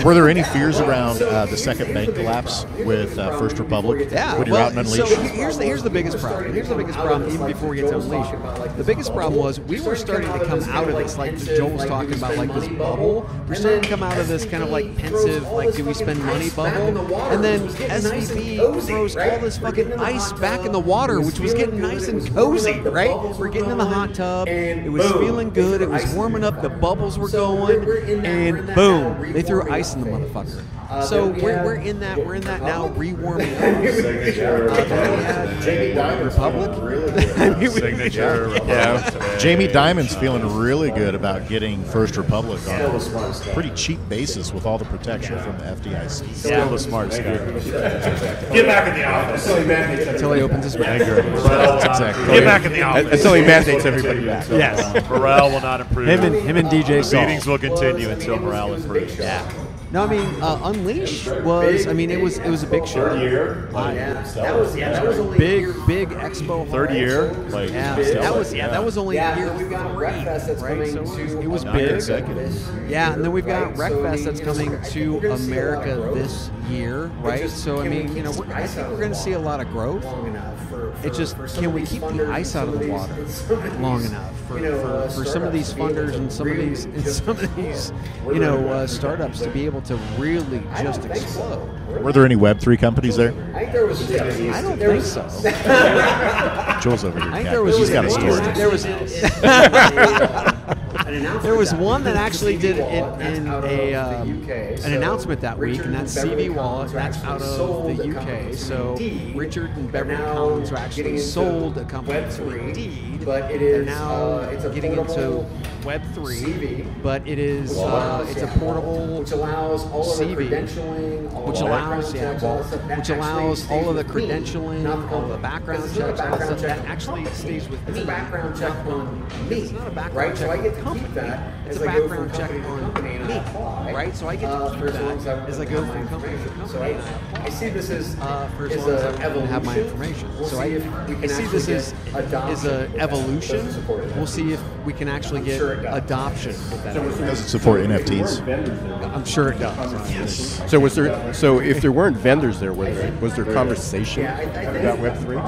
Were there any fears around uh, the second bank collapse with uh, First Republic Yeah, when you're well, out in so here's the here's the biggest problem. Here's the biggest problem even before we get to Unleash. The biggest problem was we were starting to come out of this, like Joel was talking about, like this bubble. We're starting to come out of this kind of like pensive, like do we spend money bubble, and then SVB throws all this fucking ice back in the water, which was getting nice and cozy, right? We're getting in the hot tub. It was feeling good. It was warming up. The bubbles were going, and boom, they threw ice in the motherfucker. Uh, so we're, we're in that we're in that now rewarming. Republic. I mean, we- Signature. Yeah. Jamie Dimon's feeling really good about getting First Republic on a pretty cheap basis with all the protection from the FDIC. Still the smartest guy. Get back in the office. until he opens his mouth. Exactly. Get back in the office. Until he mandates everybody back. Yes. Morale will not improve. Him and him and DJ Saul. Meetings will continue until morale improves. Yeah. No, I mean uh, Unleash was. I mean it was it was a big show. Third year. Like, That was yeah. That was only Big big expo. Third year. Like, Yeah, still, that was yeah, that was only Yeah, year we've got three, RecFest that's right? coming So it was, to it was big. consecutive. Yeah, and then we've got Right, so RecFest that's coming to we're gonna see a lot of America this year, right? So I mean, you know, we're, I think we're going to see a lot of growth. long enough for, for It's just for can we keep the ice out of the water these- some of long enough for, you know, for, uh, for some of these startups to be able funders and to some of these and some of these you know uh, startups to be able to really just explode? Were there any Web three companies there? I think there was I don't there think was- so. Joel's over here. I think there was he's got a story. There was an announcement there was one that actually did in, in a um, UK. an announcement that week, and that's CV Wallet. That's out of the UK. So. Richard and Beverly Collins are actually sold a company to Web3, Indeed. but it They're now uh, getting into Web three, CV, but it is which uh, allows- it's a yeah, portable which allows all of the CV, credentialing, all which the allows background yeah, checks, all the stuff, which allows all of the credentialing, all the background a checks, the background stuff check that actually stays with It's me. a background check on me. It's not a background right? check so I on get the to company. keep that It's a background check on me, right? So I get to uh, keep that as I go from company to. So company. I, see this as for as is long as a I can have my information. So I, if we I can see this as is a evolution. Doesn't support it. We'll see if we can actually get sure it does. Adoption with that. Does it support NFTs? I'm sure it does. Yes. So was there? So if there weren't vendors there, was there, was there conversation about Web three?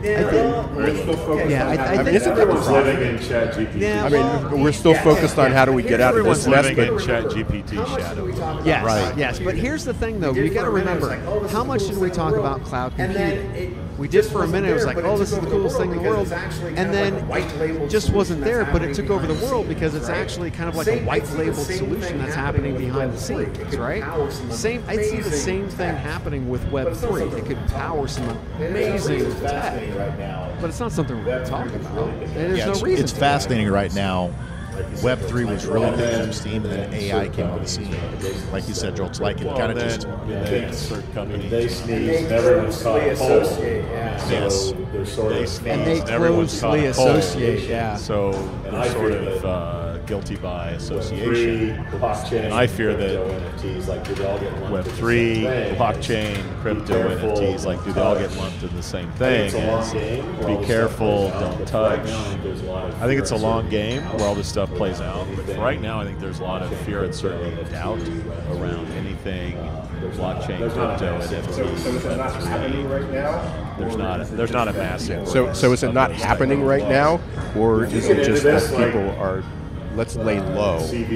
Yeah, I, I think it's a good Everyone's problem. living in Chat GPT. Yeah, I mean, we're still focused on how do we get out of this mess, living in Chat GPT shadow. Yes, Right. yes. But here's the thing, though. did You got to for a minute, remember, it's like, oh, this how is the much did we talk about world. cloud And computing? Then it we did for a wasn't minute. It was like, oh, this is the over the coolest thing in the world world. because it's actually And then like white-labeled it just wasn't there, but it took over the world the because it's right? actually kind of like Same- a white I see the labeled solution that's happening happening behind the scenes, right? Same. I see the same thing happening with Web three. It could power some amazing reason tech, but it's not something we're talking about. There's no it's, reason. it's fascinating right now. Web three was really picking up steam, and then AI came on the scene. Like you said, Joel, it's like it kind of just then. They They sneeze, everyone's caught associate, yeah. Yes. So they're sort They of sneeze, And they everyone's closely caught associate. Yeah. So they're sort of uh, guilty by Web3, association. blockchain, And I fear that NFTs, like, do they all get lumped Web into the three, same thing? blockchain, crypto, careful, NFTs, like do they all get lumped in the same thing? it's a long game Be careful, stuff plays out, don't but touch. I think there's a lot of I think it's a long game where all this stuff plays out. But Anything right now, I think there's a lot of fear, uncertainty, and doubt around anything uh, blockchain, There's a crypto, massive- NFT, so- so is it not happening right now? There's Or not. A, is it there's just not a that- massive. So, so is it not happening right now, or is it just that people are, let's lay low? If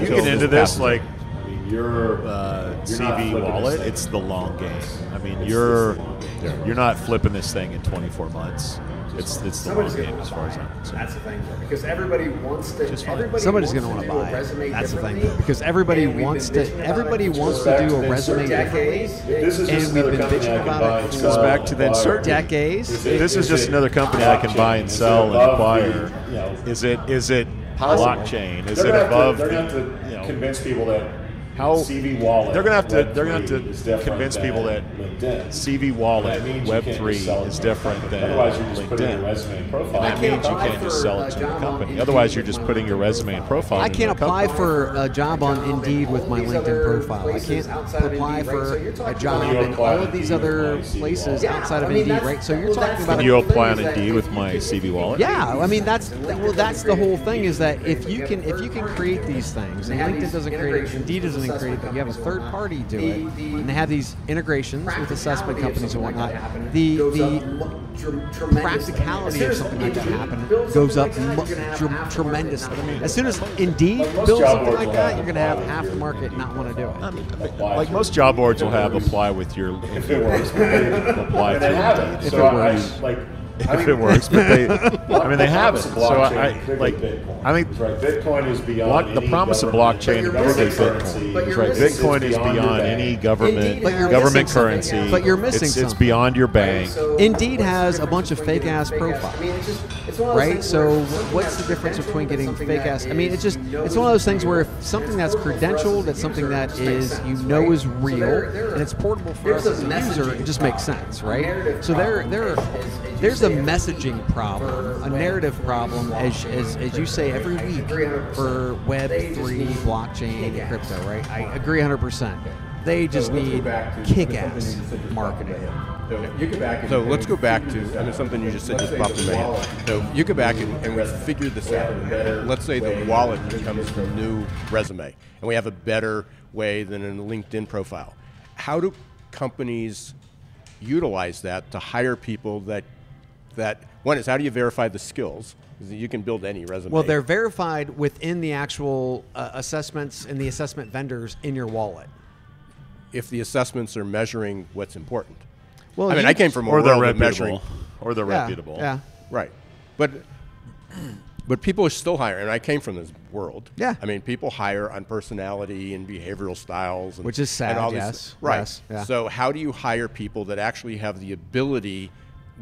you get into this, passes. like I mean, you're uh, CV wallet, it's the long game. I mean, It's you're this long game. you're not flipping this thing in 24 months. It's it's the long Somebody's game as far as buy I'm concerned. That's the thing, because everybody wants to. Just. Everybody Somebody's going to to want to buy it. That's the thing, differently, because everybody wants to. Everybody wants to do a resume differently. If this is And we've been bitching about buy it and for back to and the acquire. Decades. This is just another company I can buy and sell and acquire. the, you know, Is it is it Possible. Blockchain? Is they're it gonna above They're the going to have you to know? convince people that How- CV wallet. they're gonna have to- Web3 they're gonna have to convince people that LinkedIn. CV wallet That Web three just sell it is to a different than Otherwise, you're just putting your LinkedIn. resume and And profile. that can't means you can't just sell it to job a on company. Otherwise, you're just putting your resume and profile. I can't apply for a job on Indeed with my LinkedIn profile. I can't apply for a job in all of these other places outside of Indeed, right? So you're talking that's about the Can you apply on Indeed with my CV wallet? Yeah, I mean that's well, that's the whole thing is that if you can if you can create these things, and LinkedIn doesn't create it, Indeed doesn't create it, but you have a third party do it, and they have these integrations with assessment companies and whatnot. The the practicality of something like that happen goes up mu- tremendously. As soon as Indeed most builds something like that, you're going to have half the market not want to do it. Um, like most job boards will have apply with your If it works. apply And they have to. Indeed. If So it I- works. I- like, I If it works, but they, I mean, they have it. The So promise I, blockchain like, Bitcoin. I think right. Bitcoin is beyond the any promise of government- blockchain you're and missing Bitcoin. But is right. Bitcoin is Beyond beyond any government Indeed But you're government missing something. currency. But you're missing it's, it's beyond your bank. Indeed has a bunch of fake ass profiles. right? So what's the difference between getting fake ass? I mean, it's just it's one of those things where if something that's credentialed, that's something that is you know is real and it's portable for us as a user, it just makes sense, right? So there there there's a messaging problem, a narrative problem, as as, as you say every week for Web three, blockchain, and crypto, right? I agree 100. percent They just need kick-ass marketing. You go back and- So let's go back to, I mean, something you just said just popped in my head. So you go back and, and we figured this out. Let's say the wallet becomes the new resume, and we have a better way than a LinkedIn profile. How do companies utilize that to hire people that, that one is how do you verify the skills? You can build any resume. Well, they're verified within the actual uh, assessments and the assessment vendors in your wallet. if the assessments are measuring what's important. Well, I mean, I came from a Or they're world of measuring. Or they're Yeah, reputable. Yeah. Right. But but people are still hiring, and I came from this world. Yeah. I mean, people hire on personality and behavioral styles, and, Which is sad, And all these, yes, Right. yes, yeah. So how do you hire people that actually have the ability?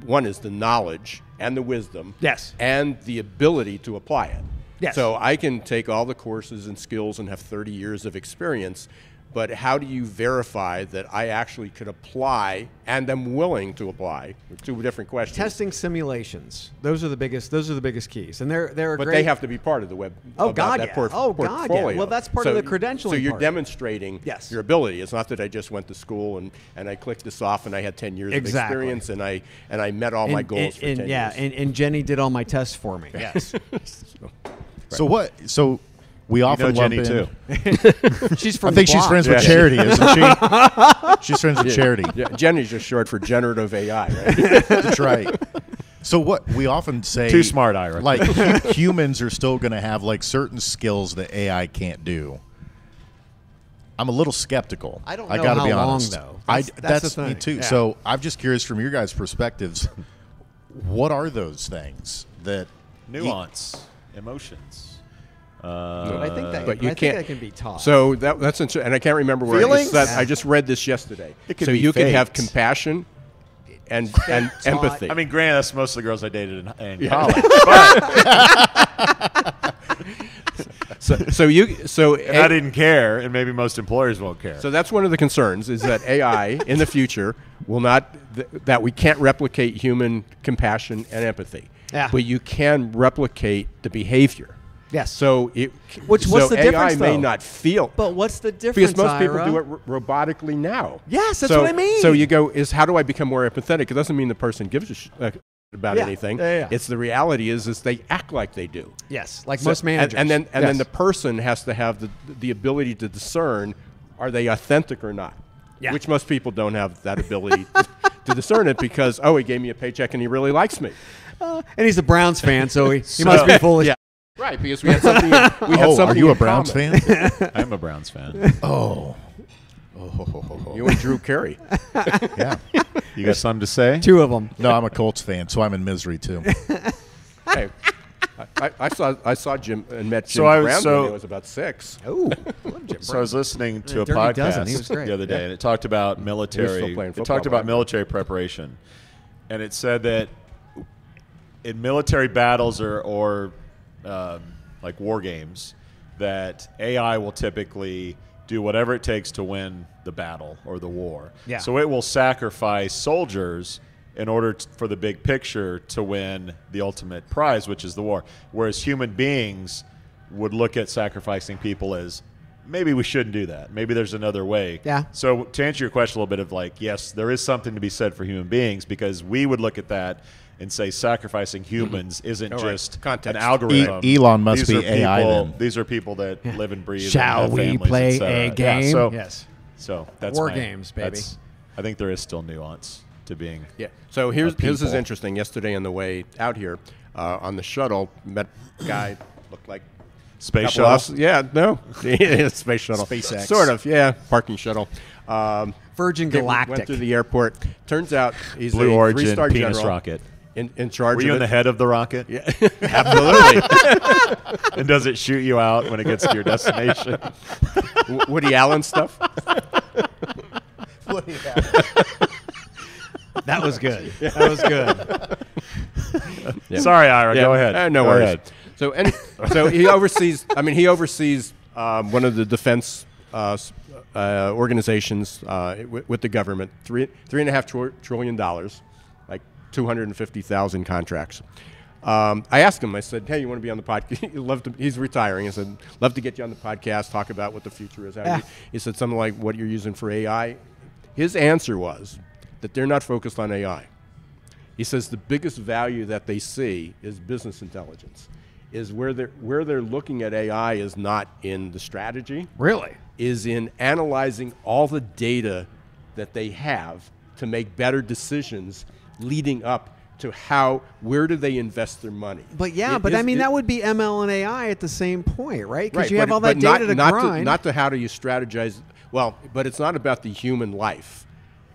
One is the knowledge and the wisdom. Yes. And the ability to apply it. Yes. So I can take all the courses and skills and have 30 years of experience, but how do you verify that I actually could apply and am willing to apply? Two different questions. Testing simulations. Those are the biggest. Those are the biggest keys, and they're they're But great. they have to be part of the web. Oh, God, that yeah. port- Oh, God, yeah. Well, that's part so, of the credentialing So you're part. demonstrating Yes. your ability. It's not that I just went to school and, and I clicked this off and I had 10 years Exactly. of experience and I and I met all my goals and, for and, 10 yeah, years. and, and Jenny did all my tests for me. Yes, So what? So we You often know lump Jenny in- too. she's from. I think the she's block. friends with Yeah. Charity, isn't she? she's friends with Charity. yeah, Jenny's just short for generative AI, right? That's right. So what we often say Too smart, Ira. Like hu- humans are still going to have like certain skills that AI can't do. I'm a little skeptical. I don't I know gotta be how long, honest. though. I, That's- that's that's the me thing. too. Yeah. So I'm just curious from your guys' perspectives. What are those things that Nuance, emotions. Uh, But I think that. But you I can't- that can be taught. So that, that's interesting, and I can't remember where I Feelings? just. I just read this yesterday. It could so be you can have compassion and and Taught. empathy. I mean, granted, that's most of the girls I dated in, in Yeah. college. But so, so you so and I didn't care, and maybe most employers won't care. So that's one of the concerns is that AI in the future will not th- that we can't replicate human compassion and empathy. Yeah. But you can replicate the behavior. Yes. So it Which- so what's the AI difference, may though? not feel But what's the difference? because most people do it ro- robotically now. Yes, that's So- what I mean. So you go is how do I become more empathetic? It doesn't mean the person gives a sh- uh, about Yeah. anything. Yeah, yeah. It's the reality is is they act like they do. Yes, like So- most managers. And, then and then the person has to have the the ability to discern are they authentic or not. Yeah. Which most people don't have that ability to discern it because oh he gave me a paycheck and he really likes me. and he's a Browns fan, so he, he must be foolish. Yeah. Right, because we have something. In, we have oh, something are you a Browns common. fan? I'm a Browns fan. oh, oh, You and Drew Carey. yeah. You got something to say? Two of them. No, I'm a Colts fan, so I'm in misery too. hey, I, I saw I saw Jim and met Jim So I was- Brown so- when he was about six. Oh, So I was listening to a podcast he was great. the other day, and it talked about military. It talked about right? military preparation, and it said that in military battles or, or um, like war games, that AI will typically do whatever it takes to win the battle or the war. Yeah. So it will sacrifice soldiers in order t- for the big picture to win the ultimate prize, which is the war. Whereas human beings would look at sacrificing people as maybe we shouldn't do that. Maybe there's another way. Yeah. So to answer your question a little bit of like, yes, there is something to be said for human beings because we would look at that and say sacrificing humans isn't All right. just Context. an algorithm. E- Elon must These be AI people- then. These are people that live and breathe. and Shall have we play et cetera. a Yeah, game? so, Yes. So that's War my- games, baby. that's- I think there is still nuance to being. Yeah. So here's of here's is interesting. Yesterday on the way out here, uh, on the shuttle, met a guy looked like Space couple of shuttle. us- Yeah, no, space shuttle. SpaceX. Sort of. Yeah, parking shuttle. Um, Virgin Galactic. Went through the airport. Turns out he's Blue a Origin three-star penis general rocket. In, in charge Were of you in the head of the rocket? Yeah, absolutely. and does it shoot you out when it gets to your destination? Woody Allen stuff. Woody Allen. that was good. That was good. Yeah. Sorry, Ira. Yeah. Go ahead. Uh, no Go worries. ahead. So, any, so he oversees. I mean, he oversees um, one of the defense uh, uh, organizations uh, w- with the government. Three three and a half tr- trillion dollars, like two hundred and fifty thousand contracts. Um, I asked him. I said, "Hey, you want to be on the podcast?" he love to, He's retiring. I said, "Love to get you on the podcast. Talk about what the future is." Yeah. He said something like, "What you're using for AI." His answer was that they're not focused on AI. He says the biggest value that they see is business intelligence. Is where they're where they're looking at AI is not in the strategy, Really? is in analyzing all the data that they have to make better decisions leading up to how where do they invest their money. But yeah, It but I mean it- that would be ML and AI at the same point, right? Because Right, you have all that data not, to not grind. not to how do you strategize. Well, but it's not about the human life.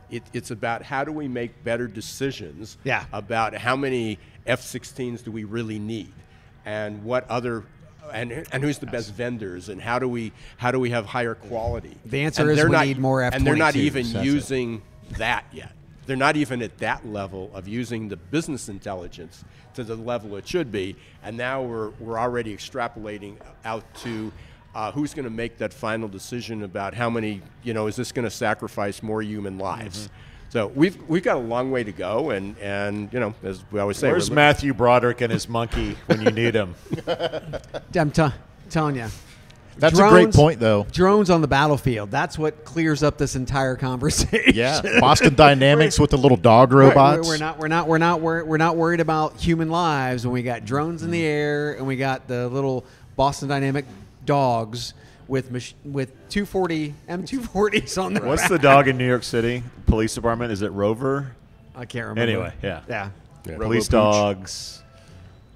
It, it's about how do we make better decisions Yeah. about how many F-16s do we really need, and what other. And, and who's the best vendors and how do we how do we have higher quality? The answer And is they're we not- need more And they're not F-22s, even that's it. using that yet. They're not even at that level of using the business intelligence to the level it should be. And now we're, we're already extrapolating out to uh, who's going to make that final decision about how many, you know, is this going to sacrifice more human lives? Mm-hmm. So we've, we've got a long way to go. And, and you know, as we always say, Where's Matthew Broderick and his monkey when you need him? I'm t- telling you. That's a great point, though. Drones on the battlefield. That's what clears up this entire conversation. Yeah, Boston Dynamics with the little dog Right, robots. We're, we're not. We're not. We're not. We're, we're not worried about human lives when we got drones in the air and we got the little Boston Dynamic dogs with mach- with 240 M240s on the. What's back. the dog in New York City Police Department? Is it Rover? I can't remember. Anyway, yeah. Yeah. Police dogs.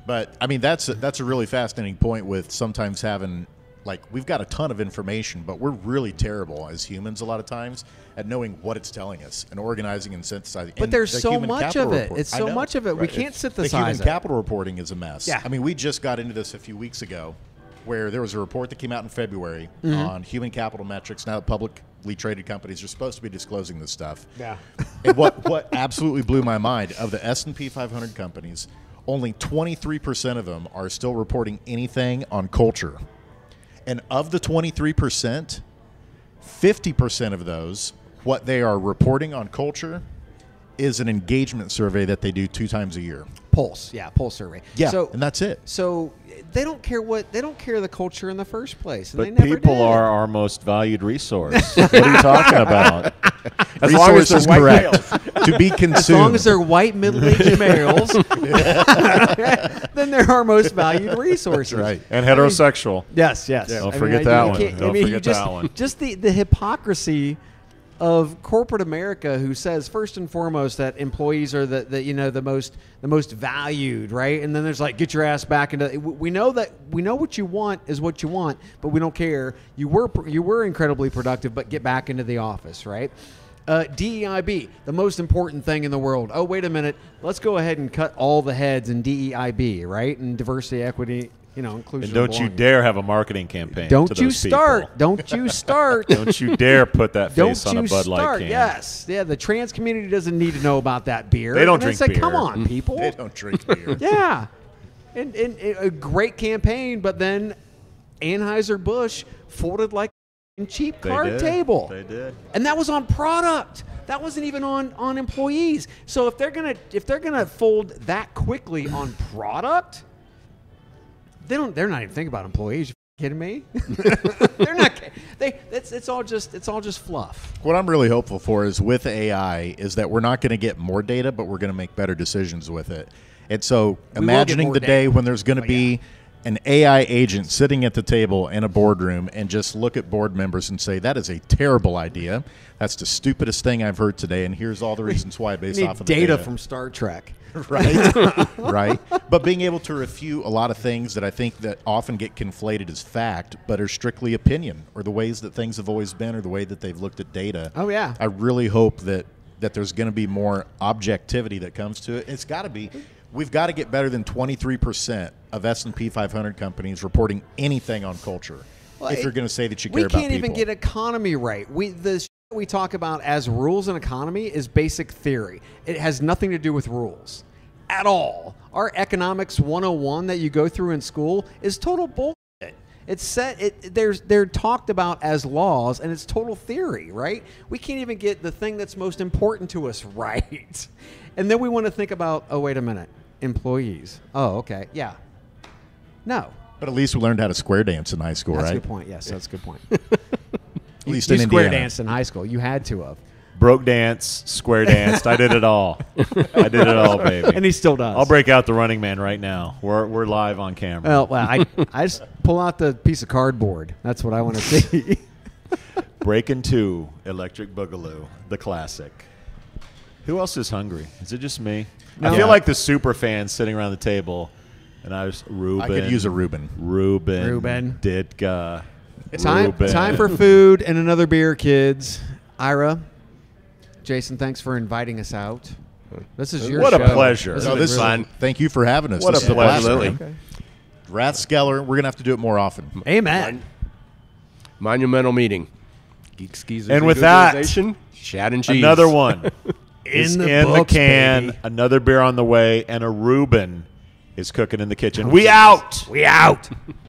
But I mean, that's a, that's a really fascinating point. With sometimes having like we've got a ton of information, but we're really terrible as humans a lot of times at knowing what it's telling us and organizing and synthesizing. But And there's the so human much of it. report- It's so know. much of it. We can't sit The human synthesize it. capital reporting is a mess. Yeah. I mean, we just got into this a few weeks ago, where there was a report that came out in February Mm-hmm. on human capital metrics. Now that publicly traded companies are supposed to be disclosing this stuff. Yeah. and what what absolutely blew my mind of the S and P 500 companies, only 23 percent of them are still reporting anything on culture, and of the 23 percent, 50 percent of those, what they are reporting on culture, is an engagement survey that they do two times a year. Pulse, yeah, pulse survey. Yeah, so and that's it. So they don't care what they don't care the culture in the first place. And But they never people did. are our most valued resource. what are you talking about? As long as Resource they're is white correct. males. to be consumed. as long as they're white middle-aged males, then they're our most valued resources. right. And heterosexual. Yes, yes. Don't I forget I- that you one. can't- I Don't mean, forget just, that one. Just the, the hypocrisy of corporate America, who says first and foremost that employees are the, the you know the most the most valued, right? And then there's like get your ass back into. we- We know that we know what you want is what you want, but we don't care. You were you were incredibly productive, but get back into the office, right? Uh, DEIB, the most important thing in the world. Oh, wait a minute. Let's go ahead and cut all the heads in DEIB, right? And diversity, equity, you know, inclusion. And don't you dare have a marketing campaign. Don't to you those start. people. Don't you start. Don't you dare put that Don't face on you a Bud Light start. can. Yes. Yeah, the trans community doesn't need to know about that beer. They don't And drink say, Come beer. on, people. they don't drink beer. yeah. And, and, and a great campaign, but then Anheuser-Busch folded like a cheap They card did. table. They did. And that was on product. That wasn't even on on employees. So if they're gonna if they're gonna fold that quickly on product, they don't. They're not even thinking about employees. You kidding me? they're not. They. It's it's all just it's all just fluff. What I'm really hopeful for is with AI is that we're not going to get more data, but we're going to make better decisions with it. And so, will get imagining more the day when there's going to Oh, be an AI agent sitting at the table in a boardroom and just look at board members and say, "That is a terrible idea. That's the stupidest thing I've heard today, and here's all the reasons why based off of the data data from Star Trek. right right but being able to refute a lot of things that i think that often get conflated as fact but are strictly opinion or the ways that things have always been or the way that they've looked at data Oh, yeah. i really hope that that there's going to be more objectivity that comes to it it's got to be we've got to get better than 23% of s&p 500 companies reporting anything on culture Well, if you're going to say that you care about people. We can't even get economy right. We the we talk about as rules and economy is basic theory. It has nothing to do with rules at all. Our economics 101 that you go through in school is total bullshit. It's set. It there's they're talked about as laws, and it's total theory, right? We can't even get the thing that's most important to us right, and then we want to think about. Oh, wait a minute, employees. Oh, okay, yeah. No, but at least we learned how to square dance in high school that's right a good point. Yes, that's a good point. at least you in square Indiana. danced in high school. You had to have. Broke dance, square danced. I did it all. I did it all, baby. And he still does. I'll break out the Running Man right now. We're, we're live on camera. Well, well I, I just pull out the piece of cardboard. That's what I want to see. Breaking Two, Electric Boogaloo, the classic. Who else is hungry? Is it just me? No. I feel like the super fans sitting around the table, and I was Ruben. i could use a reuben Ruben. Ruben. Ditka. time, Ruben. time for food and another beer, kids. Ira, Jason, thanks for inviting us out. This is your What a pleasure. This No, is this is really- thank you for having us. What This a is blast, pleasure. man. Rathskeller, we're gonna have to do it more often. Amen. Monumental meeting. Geek skis And with that, Chad and cheese. Another one is In the in books, the can. baby. Another beer on the way, and a Reuben is cooking in the kitchen. Oh, we out. We out.